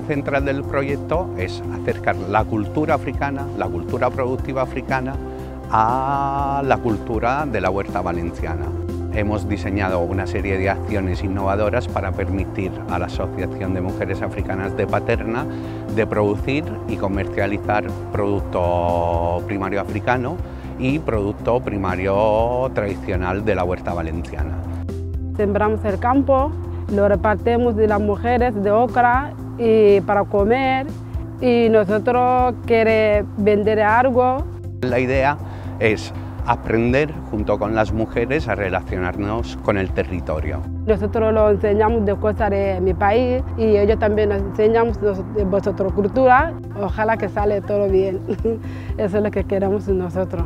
central del proyecto es acercar la cultura africana, la cultura productiva africana, a la cultura de la huerta valenciana. Hemos diseñado una serie de acciones innovadoras para permitir a la Asociación de Mujeres Africanas de Paterna de producir y comercializar producto primario africano y producto primario tradicional de la huerta valenciana. Sembramos el campo, lo repartimos de las mujeres de Ocra y para comer y nosotros queremos vender algo. La idea es aprender junto con las mujeres a relacionarnos con el territorio. Nosotros lo enseñamos de cosas de mi país y ellos también nos enseñamos de vuestra cultura. Ojalá que sale todo bien. Eso es lo que queremos nosotros.